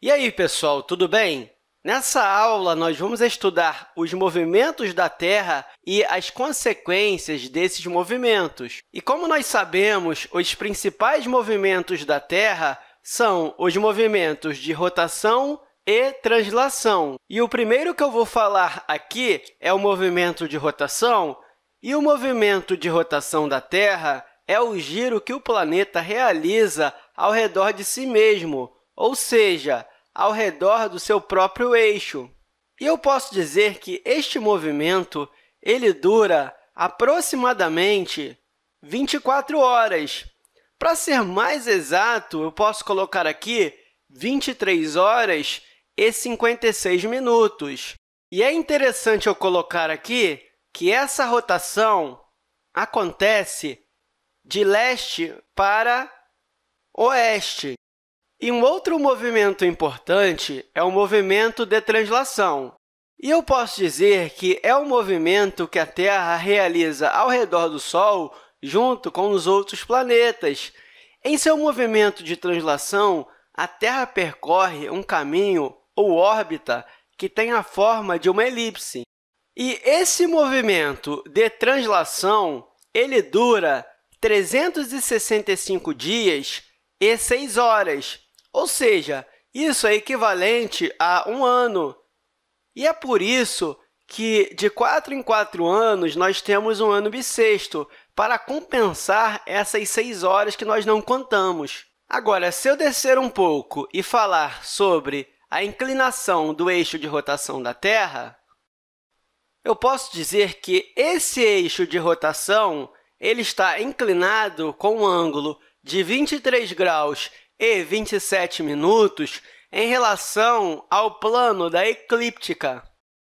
E aí, pessoal, tudo bem? Nessa aula, nós vamos estudar os movimentos da Terra e as consequências desses movimentos. E como nós sabemos, os principais movimentos da Terra são os movimentos de rotação e translação. E o primeiro que eu vou falar aqui é o movimento de rotação, e o movimento de rotação da Terra é o giro que o planeta realiza ao redor de si mesmo, ou seja, ao redor do seu próprio eixo. E eu posso dizer que este movimento ele dura aproximadamente 24 horas. Para ser mais exato, eu posso colocar aqui 23 horas e 56 minutos. E é interessante eu colocar aqui que essa rotação acontece de leste para oeste. E um outro movimento importante é o movimento de translação. E eu posso dizer que é o movimento que a Terra realiza ao redor do Sol junto com os outros planetas. Em seu movimento de translação, a Terra percorre um caminho ou órbita que tem a forma de uma elipse. E esse movimento de translação ele dura 365 dias e 6 horas, ou seja, isso é equivalente a um ano. E é por isso que, de quatro em quatro anos, nós temos um ano bissexto, para compensar essas seis horas que nós não contamos. Agora, se eu descer um pouco e falar sobre a inclinação do eixo de rotação da Terra, eu posso dizer que esse eixo de rotação ele está inclinado com um ângulo de 23 graus e 27 minutos em relação ao plano da eclíptica.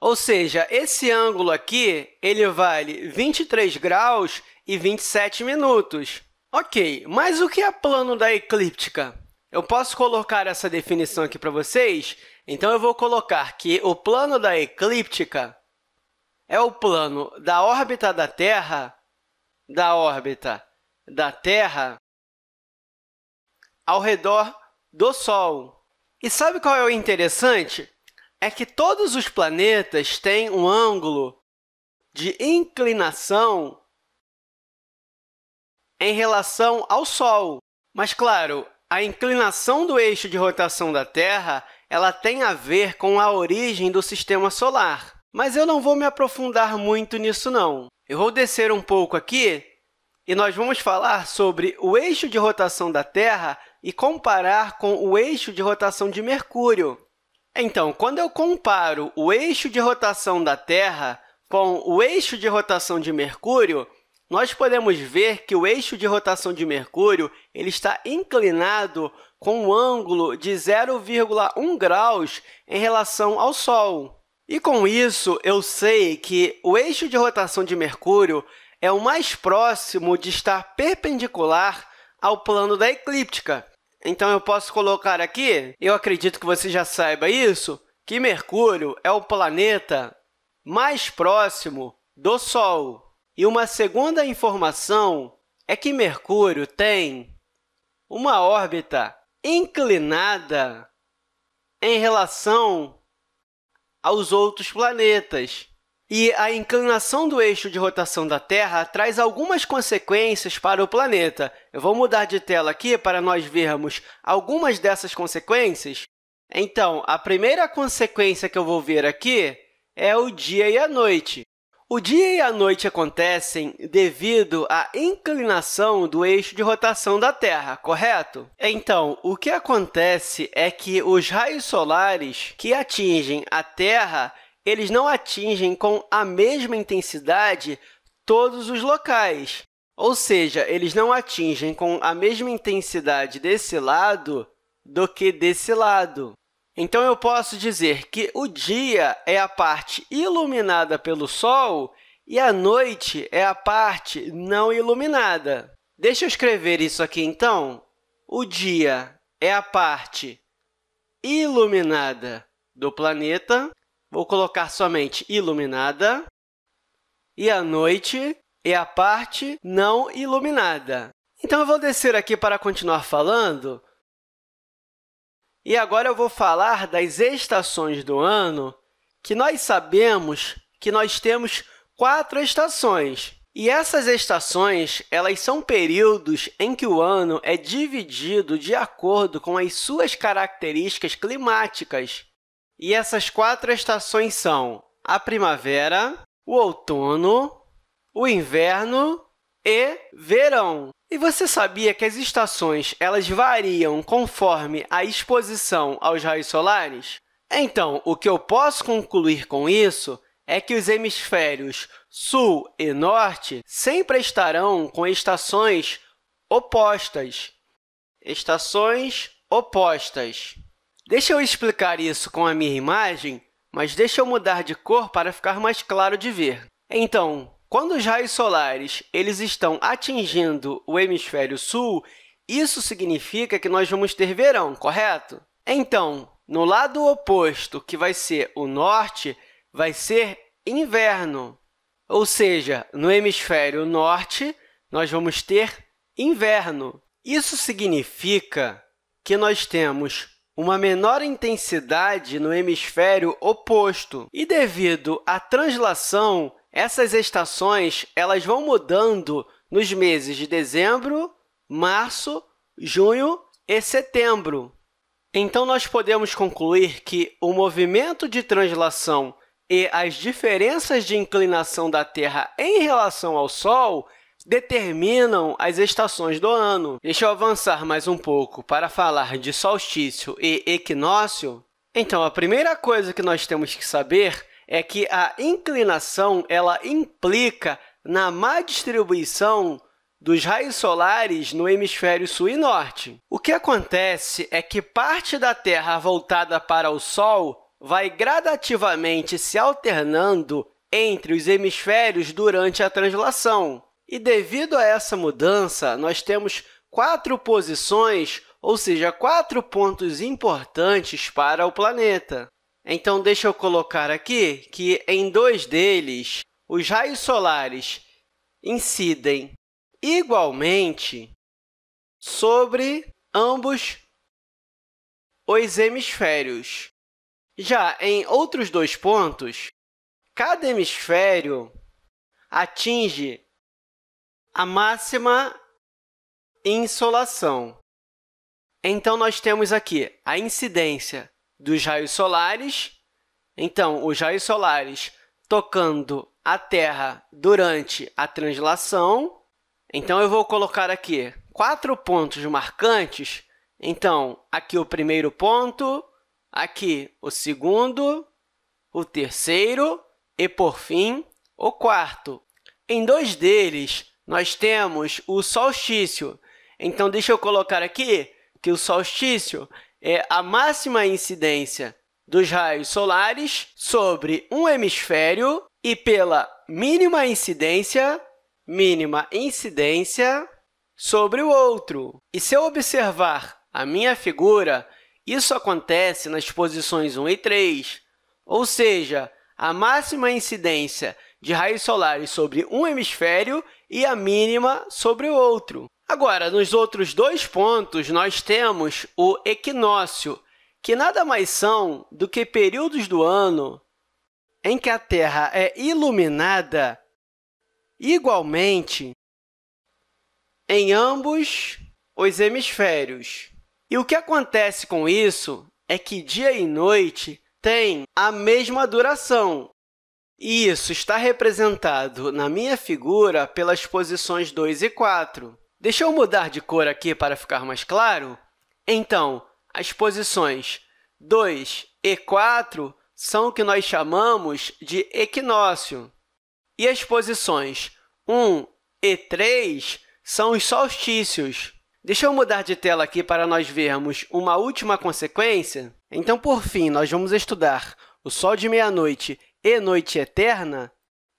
Ou seja, esse ângulo aqui ele vale 23 graus e 27 minutos. Ok, mas o que é plano da eclíptica? Eu posso colocar essa definição aqui para vocês? Então, eu vou colocar que o plano da eclíptica é o plano da órbita da Terra, da órbita da Terra ao redor do Sol. E sabe qual é o interessante? É que todos os planetas têm um ângulo de inclinação em relação ao Sol. Mas, claro, a inclinação do eixo de rotação da Terra ela tem a ver com a origem do Sistema Solar. Mas eu não vou me aprofundar muito nisso, não. Eu vou descer um pouco aqui e nós vamos falar sobre o eixo de rotação da Terra e comparar com o eixo de rotação de Mercúrio. Então, quando eu comparo o eixo de rotação da Terra com o eixo de rotação de Mercúrio, nós podemos ver que o eixo de rotação de Mercúrio ele está inclinado com um ângulo de 0,1 graus em relação ao Sol. E com isso, eu sei que o eixo de rotação de Mercúrio é o mais próximo de estar perpendicular ao plano da eclíptica. Então, eu posso colocar aqui, eu acredito que você já saiba isso, que Mercúrio é o planeta mais próximo do Sol. E uma segunda informação é que Mercúrio tem uma órbita inclinada em relação aos outros planetas. E a inclinação do eixo de rotação da Terra traz algumas consequências para o planeta. Eu vou mudar de tela aqui para nós vermos algumas dessas consequências. Então, a primeira consequência que eu vou ver aqui é o dia e a noite. O dia e a noite acontecem devido à inclinação do eixo de rotação da Terra, correto? Então, o que acontece é que os raios solares que atingem a Terra eles não atingem com a mesma intensidade todos os locais. Ou seja, eles não atingem com a mesma intensidade desse lado do que desse lado. Então, eu posso dizer que o dia é a parte iluminada pelo Sol e a noite é a parte não iluminada. Deixa eu escrever isso aqui, então. O dia é a parte iluminada do planeta Vou colocar somente iluminada. E a noite é a parte não iluminada. Então, eu vou descer aqui para continuar falando. E agora eu vou falar das estações do ano, que nós sabemos que nós temos quatro estações. E essas estações, elas são períodos em que o ano é dividido de acordo com as suas características climáticas. E essas quatro estações são a primavera, o outono, o inverno e verão. E você sabia que as estações elas variam conforme a exposição aos raios solares? Então, o que eu posso concluir com isso é que os hemisférios sul e norte sempre estarão com estações opostas. Estações opostas. Deixa eu explicar isso com a minha imagem, mas deixa eu mudar de cor para ficar mais claro de ver. Então, quando os raios solares eles estão atingindo o hemisfério sul, isso significa que nós vamos ter verão, correto? Então, no lado oposto, que vai ser o norte, vai ser inverno. Ou seja, no hemisfério norte, nós vamos ter inverno. Isso significa que nós temos uma menor intensidade no hemisfério oposto. E devido à translação, essas estações elas vão mudando nos meses de dezembro, março, junho e setembro. Então, nós podemos concluir que o movimento de translação e as diferenças de inclinação da Terra em relação ao Sol determinam as estações do ano. Deixa eu avançar mais um pouco para falar de solstício e equinócio. Então, a primeira coisa que nós temos que saber é que a inclinação ela implica na má distribuição dos raios solares no hemisfério sul e norte. O que acontece é que parte da Terra voltada para o Sol vai gradativamente se alternando entre os hemisférios durante a translação. E, devido a essa mudança, nós temos quatro posições, ou seja, quatro pontos importantes para o planeta. Então, deixa eu colocar aqui que, em dois deles, os raios solares incidem igualmente sobre ambos os hemisférios. Já em outros dois pontos, cada hemisfério atinge a máxima insolação. Então, nós temos aqui a incidência dos raios solares. Então, os raios solares tocando a Terra durante a translação então, eu vou colocar aqui quatro pontos marcantes. Então, aqui o primeiro ponto, aqui o segundo, o terceiro e, por fim, o quarto. Em dois deles, nós temos o solstício. Então, deixa eu colocar aqui que o solstício é a máxima incidência dos raios solares sobre um hemisfério e pela mínima incidência mínima incidência sobre o outro. E se eu observar a minha figura, isso acontece nas posições 1 e 3, ou seja, a máxima incidência de raios solares sobre um hemisfério e a mínima sobre o outro. Agora, nos outros dois pontos, nós temos o equinócio, que nada mais são do que períodos do ano em que a Terra é iluminada igualmente em ambos os hemisférios. E o que acontece com isso é que dia e noite têm a mesma duração. E isso está representado na minha figura pelas posições 2 e 4. Deixa eu mudar de cor aqui para ficar mais claro. Então, as posições 2 e 4 são o que nós chamamos de equinócio. E as posições 1 e 3 são os solstícios. Deixa eu mudar de tela aqui para nós vermos uma última consequência. Então, por fim, nós vamos estudar o Sol de meia-noite e noite eterna.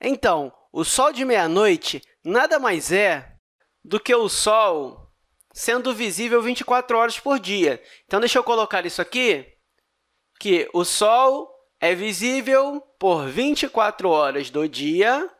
Então, o Sol de meia-noite nada mais é do que o Sol sendo visível 24 horas por dia. Então, deixa eu colocar isso aqui, que o Sol é visível por 24 horas do dia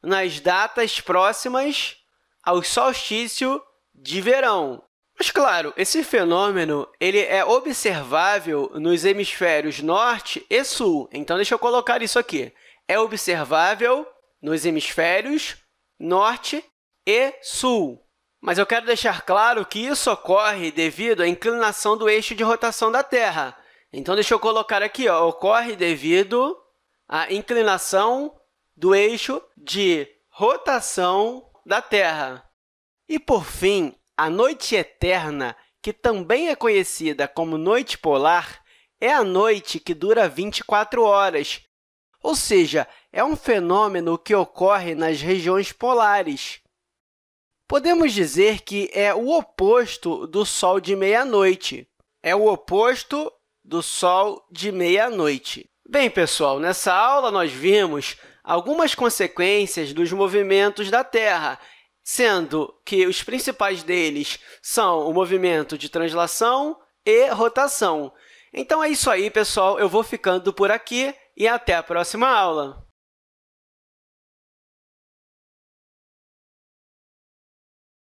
nas datas próximas ao solstício de verão. Mas, claro, esse fenômeno ele é observável nos hemisférios norte e sul. Então, deixa eu colocar isso aqui. É observável nos hemisférios norte e sul. Mas eu quero deixar claro que isso ocorre devido à inclinação do eixo de rotação da Terra. Então, deixa eu colocar aqui, ó, ocorre devido à inclinação do eixo de rotação da Terra. E, por fim, a noite eterna, que também é conhecida como noite polar, é a noite que dura 24 horas, ou seja, é um fenômeno que ocorre nas regiões polares. Podemos dizer que é o oposto do Sol de meia-noite. É o oposto do Sol de meia-noite. Bem, pessoal, nessa aula nós vimos algumas consequências dos movimentos da Terra, sendo que os principais deles são o movimento de translação e rotação. Então, é isso aí, pessoal. Eu vou ficando por aqui e até a próxima aula!